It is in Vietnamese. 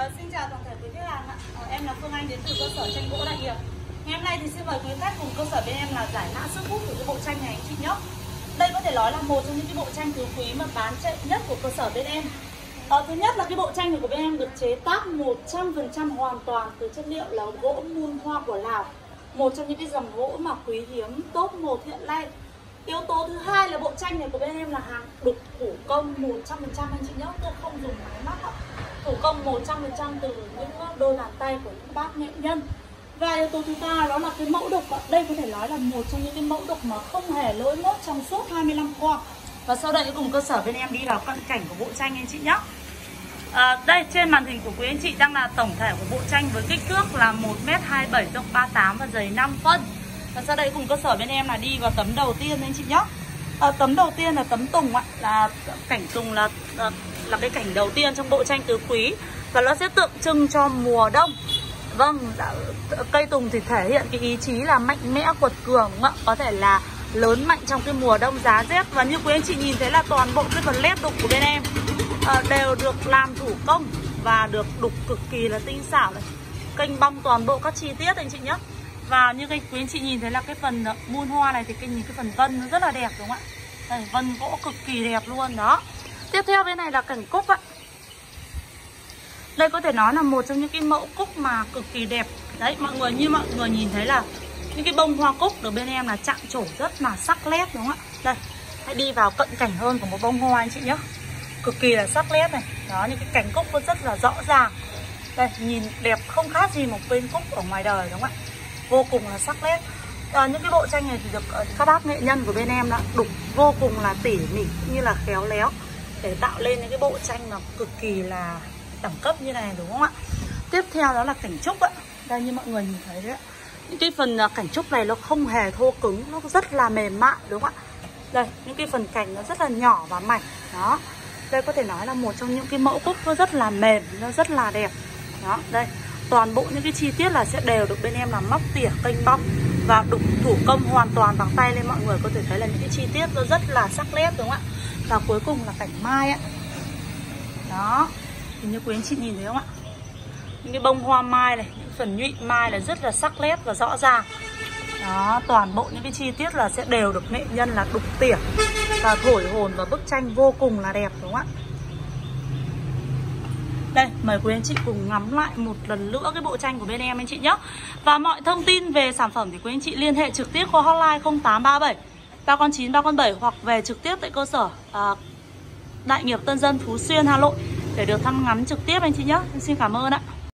Ờ, xin chào toàn thể quý khách hàng ạ. Ờ, em là Phương Anh đến từ cơ sở tranh gỗ Đại Hiệp. Ngày hôm nay thì xin mời quý khách cùng cơ sở bên em là giải mã sức hút của cái bộ tranh này anh chị nhé. Đây có thể nói là một trong những cái bộ tranh thứ quý mà bán chạy nhất của cơ sở bên em. Ờ, thứ nhất là cái bộ tranh này của bên em được chế tác 100% hoàn toàn từ chất liệu là gỗ muôn hoa của Lào. Một trong những cái dòng gỗ mà quý hiếm top 1 hiện nay. Yếu tố thứ hai là bộ tranh này của bên em là hàng đục thủ công 100% anh chị nhé, không dùng máy móc ạ thủ công 100% từ những đôi bàn tay của những bác nghệ nhân. Và yếu tố thứ ba đó là cái mẫu đục đây có thể nói là một trong những cái mẫu đục mà không hề lỗi mốt trong suốt 25 qua. Và sau đây cùng cơ sở bên em đi vào cận cảnh của bộ tranh anh chị nhé. À, đây trên màn hình của quý anh chị đang là tổng thể của bộ tranh với kích thước là 1m27 rộng 38 và dày 5 phân. Và sau đây cùng cơ sở bên em là đi vào tấm đầu tiên anh chị nhé à, tấm đầu tiên là tấm tùng ạ. Là cảnh tùng là, là là cái cảnh đầu tiên trong bộ tranh tứ quý. Và nó sẽ tượng trưng cho mùa đông. Vâng ờ, cây tùng thì thể hiện cái ý chí là mạnh mẽ quật cường ạ. Có thể là lớn mạnh trong cái mùa đông giá rét. Và như quý anh chị nhìn thấy là toàn bộ cái phần led đục của bên em à, đều được làm thủ công và được đục cực kỳ là tinh xảo này. Kênh bong toàn bộ các chi tiết anh chị nhé và như cái quý anh chị nhìn thấy là cái phần ờ, muôn hoa này thì cái nhìn cái phần vân nó rất là đẹp đúng không ạ? Đây, vân gỗ cực kỳ đẹp luôn đó. Tiếp theo bên này là cảnh cúc ạ. Đây có thể nói là một trong những cái mẫu cúc mà cực kỳ đẹp. Đấy mọi người như mọi người nhìn thấy là Những cái bông hoa cúc ở bên em là chạm trổ rất là sắc nét đúng không ạ? Đây hãy đi vào cận cảnh hơn của một bông hoa anh chị nhé. Cực kỳ là sắc nét này. Đó những cái cành cúc nó rất là rõ ràng. Đây nhìn đẹp không khác gì một bên cúc ở ngoài đời đúng không ạ? Vô cùng là sắc nét. À, những cái bộ tranh này thì được ờ, các bác nghệ nhân của bên em đã đục vô cùng là tỉ mỉ như là khéo léo để tạo lên những cái bộ tranh mà cực kỳ là đẳng cấp như này đúng không ạ? Tiếp theo đó là cảnh trúc ạ. Đây như mọi người nhìn thấy đấy ạ. Những cái phần ờ, cảnh trúc này nó không hề thô cứng nó rất là mềm mại đúng không ạ? Đây những cái phần cảnh nó rất là nhỏ và mảnh đó. Đây có thể nói là một trong những cái mẫu cúc nó rất là mềm nó rất là đẹp. Đó đây toàn bộ những cái chi tiết là sẽ đều được bên em là móc tỉa kênh bóc và đục thủ công hoàn toàn bằng tay lên mọi người. Có thể thấy là những cái chi tiết nó rất là sắc nét, đúng không ạ? Và cuối cùng là cảnh mai ạ. Đó. Thì như quý anh chị nhìn thấy không ạ? Những cái bông hoa mai này, những phần nhụy mai là rất là sắc nét và rõ ràng. Đó, toàn bộ những cái chi tiết là sẽ đều được nghệ nhân là đục tỉa và thổi hồn và bức tranh vô cùng là đẹp, đúng không ạ? Đây, mời quý anh chị cùng ngắm lại một lần nữa cái bộ tranh của bên em anh chị nhé Và mọi thông tin về sản phẩm thì quý anh chị liên hệ trực tiếp qua hotline 0837 3 con 9, 3 con 7 hoặc về trực tiếp tại cơ sở à, Đại nghiệp Tân Dân Phú Xuyên Hà Nội để được thăm ngắm trực tiếp anh chị nhé. Xin cảm ơn ạ.